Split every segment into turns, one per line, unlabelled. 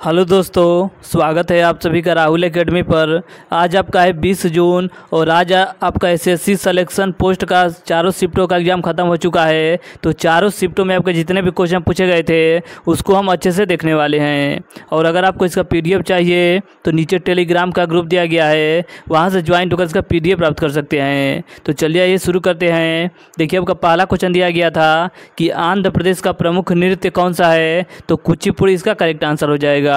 Hello दोस्तों, स्वागत है आप सभी का राहुल एकेडमी पर। आज आपका है 20 जून और आज आपका एसएससी सिलेक्शन पोस्ट का चारों शिफ्टों का एग्ज़ाम ख़त्म हो चुका है। तो चारों शिफ्टों में आपके जितने भी क्वेश्चन पूछे गए थे, उसको हम अच्छे से देखने वाले हैं। और अगर आपको इसका पीडीएफ चाहिए तो नीचे टेलीग्राम का ग्रुप दिया गया है। वहाँ से ज्वाइन होकर इसका पी प्राप्त कर सकते हैं। तो चलिए ये शुरू करते हैं। देखिए, आपका पहला क्वेश्चन दिया गया था कि आंध्र प्रदेश का प्रमुख नृत्य कौन सा है? तो कुचिपुड़ी इसका करेक्ट आंसर हो जाएगा।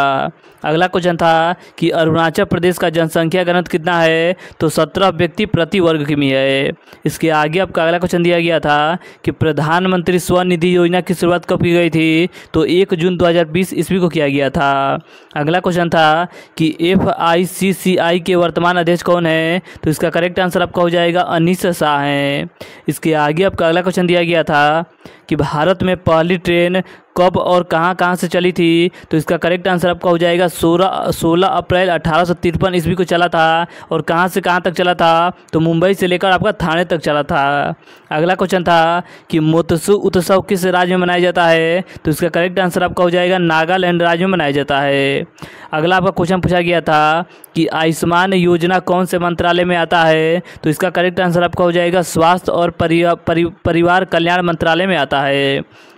अगला क्वेश्चन था कि अरुणाचल प्रदेश का जनसंख्या घनत्व कितना है? तो सत्रह व्यक्ति प्रति वर्ग किमी है। इसके आगे आपका अगला क्वेश्चन दिया गया था कि प्रधानमंत्री स्वनिधि योजना की शुरुआत कब की गई थी? तो एक जून 2020 ईस्वी को किया गया था। अगला क्वेश्चन था कि आई के वर्तमान अध्यक्ष कौन है? तो इसका करेक्ट आंसर आपका हो जाएगा अनिस शाह हैं। इसके आगे आपका अगला क्वेश्चन दिया गया था कि भारत में पहली ट्रेन कब और कहाँ कहाँ से चली थी? तो इसका करेक्ट आंसर आपका हो जाएगा सोलह सोलह अप्रैल अठारह सौ तिरपन ईस्वी को चला था और कहाँ से कहाँ तक चला था? तो मुंबई से लेकर आपका थाने तक चला था। अगला क्वेश्चन था कि मोत्सु उत्सव किस राज्य में मनाया जाता है? तो इसका करेक्ट आंसर आपका हो जाएगा नागालैंड राज्य में मनाया जाता है। अगला आपका क्वेश्चन पूछा गया था कि आयुष्मान योजना कौन से मंत्रालय में आता है? तो इसका करेक्ट आंसर आपका हो जाएगा स्वास्थ्य और परिवा- परि, परिवार कल्याण मंत्रालय में आता है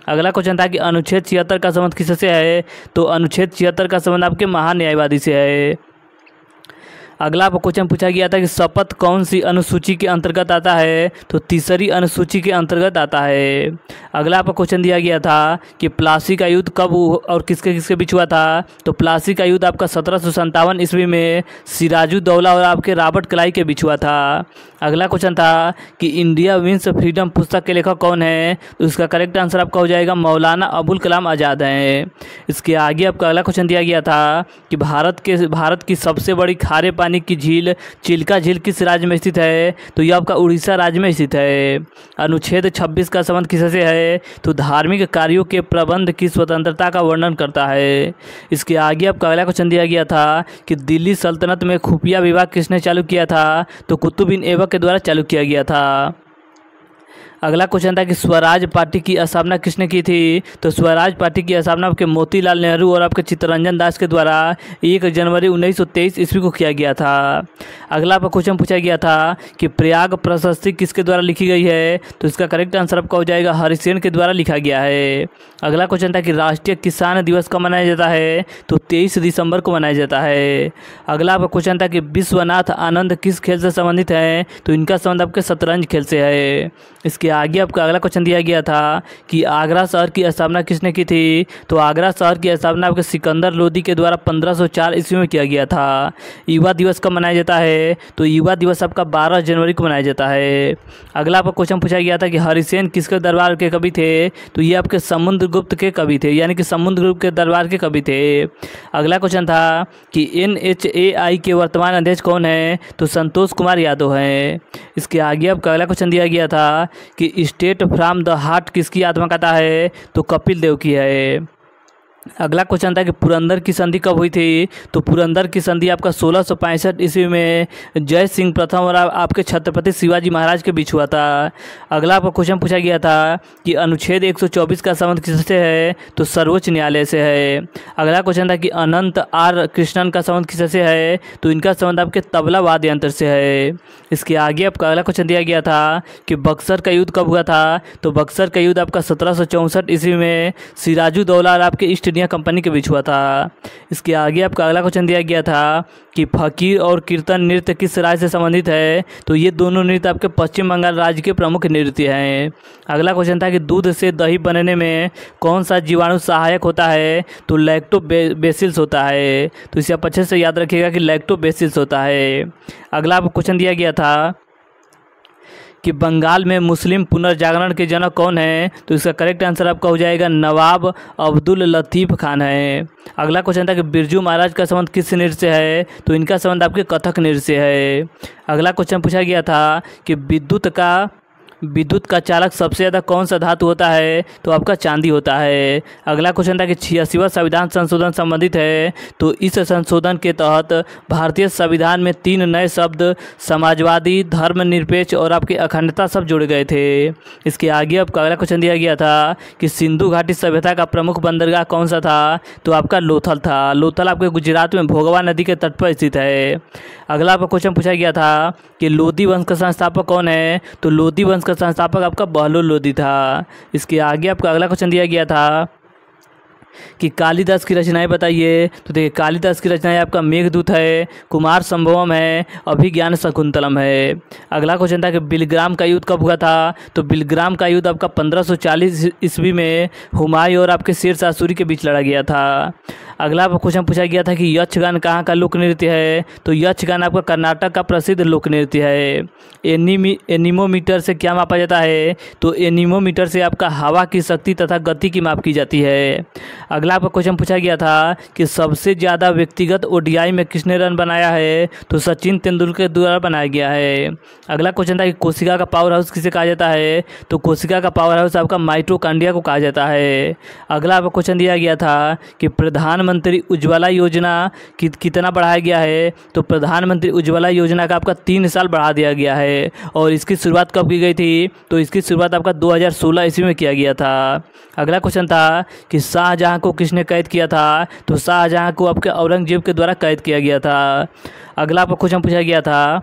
अगला क्वेश्चन था कि अनुच्छेद छिहत्तर का संबंध किससे है? तो अनुच्छेद छिहत्तर का संबंध आपके महान्यायवादी से है। अगला क्वेश्चन पूछा गया था कि शपथ कौन सी अनुसूची के अंतर्गत आता है? तो तीसरी अनुसूची के अंतर्गत आता है। अगला आपको क्वेश्चन दिया गया था कि प्लासी का युद्ध कब और किसके किसके बीच हुआ था? तो प्लासी का युद्ध आपका सत्रह सौ ईस्वी में सिराजुद्दौला और आपके रॉबर्ट क्लाई के बीच हुआ था। अगला क्वेश्चन था कि इंडिया विंस फ्रीडम पुस्तक के लेखक कौन है? तो इसका करेक्ट आंसर आपका हो जाएगा मौलाना अबुल कलाम आज़ाद हैं। इसके आगे आपका अगला क्वेश्चन दिया गया था कि भारत के, भारत की सबसे बड़ी खारे पानी की झील चिल्का झील किस राज्य में स्थित है? तो यह आपका उड़ीसा राज्य में स्थित है। अनुच्छेद 26 का संबंध किससे है? तो धार्मिक कार्यों के प्रबंध की स्वतंत्रता का वर्णन करता है। इसके आगे आपका अगला क्वेश्चन दिया गया था कि दिल्ली सल्तनत में खुफिया विभाग किसने चालू किया था? तो कुतुब बिन ऐबक के द्वारा चालू किया गया था। अगला क्वेश्चन था कि स्वराज पार्टी की स्थापना किसने की थी? तो स्वराज पार्टी की स्थापना आपके मोतीलाल नेहरू और आपके चित्तरंजन दास के द्वारा एक जनवरी 1923 ईस्वी को किया गया था। अगला आपका क्वेश्चन पूछा गया था कि प्रयाग प्रशस्ति किसके द्वारा लिखी गई है? तो इसका करेक्ट आंसर आपका हो जाएगा हरिसेन के द्वारा लिखा गया है। अगला क्वेश्चन था कि राष्ट्रीय किसान दिवस कब मनाया जाता है? तो तेईस दिसंबर को मनाया जाता है। अगला आपका क्वेश्चन था कि विश्वनाथ आनंद किस खेल से संबंधित हैं? तो इनका संबंध आपके शतरंज खेल से है। इसके आगे आपका अगला क्वेश्चन दिया गया था कि आगरा शहर की स्थापना किसने की थी? तो आगरा शहर की स्थापना आपके सिकंदर लोदी के द्वारा 1504 ईस्वी में किया गया था। युवा दिवस कब मनाया जाता है? तो युवा दिवस आपका 12 जनवरी को मनाया जाता है। अगला आपका क्वेश्चन पूछा गया था कि हरिसेन किसके दरबार के कवि थे? तो ये आपके समुद्रगुप्त के कवि थे, यानी कि समुद्रगुप्त के दरबार के कवि थे। अगला क्वेश्चन था कि एन एच ए आई के वर्तमान अध्यक्ष कौन है? तो संतोष कुमार यादव हैं। इसके आगे आपका अगला क्वेश्चन दिया गया था कि स्टेट फ्रॉम द हार्ट किसकी आत्मकथा है? तो कपिल देव की है। अगला क्वेश्चन था कि पुरंदर की संधि कब हुई थी? तो पुरंदर की संधि आपका सोलह सौ पैंसठ ईस्वी में जय सिंह प्रथम और आपके छत्रपति शिवाजी महाराज के बीच हुआ था। अगला आपका क्वेश्चन पूछा गया था कि अनुच्छेद 124 का संबंध किससे है? तो सर्वोच्च न्यायालय से है। अगला क्वेश्चन था कि अनंत आर कृष्णन का संबंध किससे है? तो इनका संबंध आपके तबला वाद्य यंत्र से है। इसके आगे आपका अगला क्वेश्चन दिया गया था कि बक्सर का युद्ध कब हुआ था? तो बक्सर का युद्ध आपका सत्रह सौ चौंसठ ईस्वी में सिराजुद्दौला और आपके ईस्ट इंडिया कंपनी के बीच हुआ था। इसके आगे आपका अगला क्वेश्चन दिया गया था कि फकीर और कीर्तन नृत्य किस राज्य से संबंधित है? तो ये दोनों नृत्य आपके पश्चिम बंगाल राज्य के प्रमुख नृत्य हैं। अगला क्वेश्चन था कि दूध से दही बनने में कौन सा जीवाणु सहायक होता है? तो लैक्टोबेसिल्स होता है। तो इसे आप अच्छे से याद रखिएगा कि लैक्टोबेसिल्स होता है। अगला क्वेश्चन दिया गया था कि बंगाल में मुस्लिम पुनर्जागरण के जनक कौन है? तो इसका करेक्ट आंसर आपका हो जाएगा नवाब अब्दुल लतीफ़ खान है। अगला क्वेश्चन था कि बिरजू महाराज का संबंध किस नृत्य से है? तो इनका संबंध आपके कथक नृत्य से है। अगला क्वेश्चन पूछा गया था कि विद्युत का विद्युत का चालक सबसे ज़्यादा कौन सा धातु होता है? तो आपका चांदी होता है। अगला क्वेश्चन था कि छियासीवा संविधान संशोधन संबंधित है। तो इस संशोधन के तहत भारतीय संविधान में तीन नए शब्द, समाजवादी, धर्मनिरपेक्ष और आपकी अखंडता सब जुड़ गए थे। इसके आगे आपका अगला क्वेश्चन दिया गया था कि सिंधु घाटी सभ्यता का प्रमुख बंदरगाह कौन सा था? तो आपका लोथल था। लोथल आपके गुजरात में भोगवा नदी के तट पर स्थित है। अगला आपका क्वेश्चन पूछा गया था कि लोधी वंश का संस्थापक कौन है? तो लोधी वंश का संस्थापक आपका बहलोल लोधी था। इसके आगे आपका अगला क्वेश्चन दिया गया था कि कालिदास की रचनाएँ बताइए। तो देखिए, कालिदास की रचनाएँ आपका मेघदूत है, कुमार संभवम है, अभिज्ञान शकुंतलम है। अगला क्वेश्चन था कि बिलग्राम का युद्ध कब हुआ था? तो बिलग्राम का युद्ध आपका 1540 ईस्वी में हुमायूं और आपके शेर शाह के बीच लड़ा गया था। अगला क्वेश्चन पूछा गया था कि यक्षगान कहाँ का लोक नृत्य है? तो यक्षगान आपका कर्नाटक का प्रसिद्ध लोक नृत्य है। एनिमी, एनिमोमीटर से क्या मापा जाता है? तो एनिमोमीटर से आपका हवा की शक्ति तथा गति की माप की जाती है। अगला आपका क्वेश्चन पूछा गया था कि सबसे ज़्यादा व्यक्तिगत ओडीआई में किसने रन बनाया है? तो सचिन तेंदुलकर द्वारा बनाया गया है। अगला क्वेश्चन था कि कोशिका का पावर हाउस किसे कहा जाता है? तो कोशिका का पावर हाउस आपका माइट्रोकांडिया को कहा जाता है। अगला आपका क्वेश्चन दिया गया था कि प्रधान प्रधानमंत्री उज्ज्वला योजना कि, कितना बढ़ाया गया है? तो प्रधानमंत्री उज्ज्वला योजना का आपका तीन साल बढ़ा दिया गया है और इसकी शुरुआत कब की गई थी? तो इसकी शुरुआत आपका 2016 ईस्वी में किया गया था। अगला क्वेश्चन था कि शाहजहाँ को किसने कैद किया था? तो शाहजहाँ को आपके औरंगज़ेब के द्वारा कैद किया गया था। अगला आपका क्वेश्चन पूछा गया था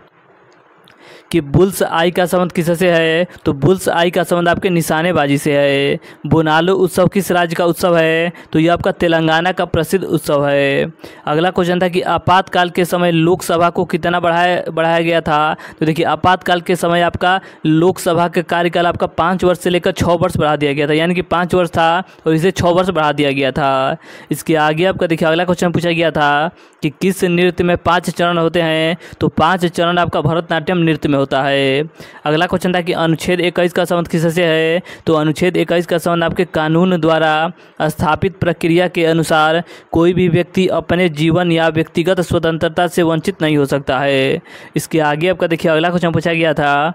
कि बुल्स आई का संबंध किससे है? तो बुल्स आई का संबंध आपके निशानेबाजी से है। बोनालो उत्सव किस राज्य का उत्सव है? तो यह आपका तेलंगाना का प्रसिद्ध उत्सव है। अगला क्वेश्चन था कि आपातकाल के समय लोकसभा को कितना बढ़ाया बढ़ाया गया था? तो देखिए, आपातकाल के समय आपका लोकसभा के कार्यकाल आपका पाँच वर्ष से लेकर छः वर्ष बढ़ा दिया गया था। यानी कि पाँच वर्ष था और इसे छः वर्ष बढ़ा दिया गया था। इसके आगे आपका देखिए, अगला क्वेश्चन पूछा गया था कि किस नृत्य में पाँच चरण होते हैं? तो पाँच चरण आपका भरतनाट्यम नृत्य में होता है। अगला क्वेश्चन था कि अनुच्छेद इक्कीस का संबंध किससे है? तो अनुच्छेद इक्कीस का संबंध आपके कानून द्वारा स्थापित प्रक्रिया के अनुसार कोई भी व्यक्ति अपने जीवन या व्यक्तिगत स्वतंत्रता से वंचित नहीं हो सकता है। इसके आगे आपका देखिए, अगला क्वेश्चन पूछा गया था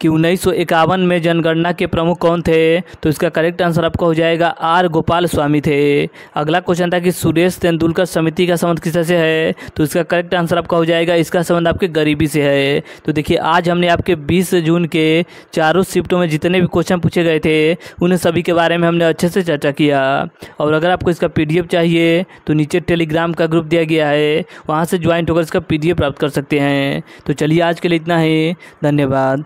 कि उन्नीस सौ इक्यावन में जनगणना के प्रमुख कौन थे? तो इसका करेक्ट आंसर आपका हो जाएगा आर गोपाल स्वामी थे। अगला क्वेश्चन था कि सुरेश तेंदुलकर समिति का संबंध किस से है? तो इसका करेक्ट आंसर आपका हो जाएगा, इसका संबंध आपके गरीबी से है। तो देखिए, आज हमने आपके 20 जून के चारों शिफ्टों में जितने भी क्वेश्चन पूछे गए थे, उन सभी के बारे में हमने अच्छे से चर्चा किया। और अगर आपको इसका पीडीएफ चाहिए तो नीचे टेलीग्राम का ग्रुप दिया गया है, वहाँ से ज्वाइंट होकर इसका पीडीएफ प्राप्त कर सकते हैं। तो चलिए आज के लिए इतना ही, धन्यवाद।